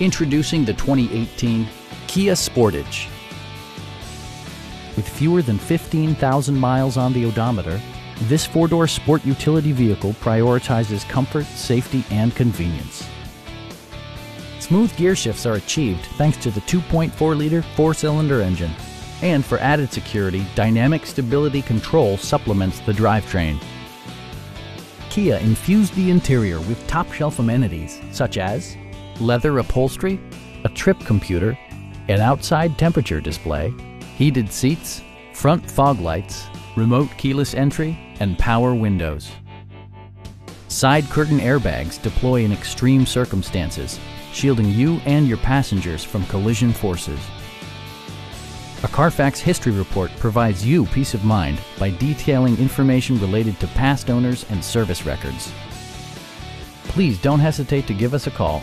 Introducing the 2018 Kia Sportage. With fewer than 15,000 miles on the odometer, this four-door sport utility vehicle prioritizes comfort, safety, and convenience. Smooth gear shifts are achieved thanks to the 2.4-liter four-cylinder engine. And for added security, Dynamic Stability Control supplements the drivetrain. Kia infused the interior with top-shelf amenities such as leather upholstery, a trip computer, an outside temperature display, heated seats, front fog lights, remote keyless entry, and power windows. Side curtain airbags deploy in extreme circumstances, shielding you and your passengers from collision forces. A Carfax history report provides you peace of mind by detailing information related to past owners and service records. Please don't hesitate to give us a call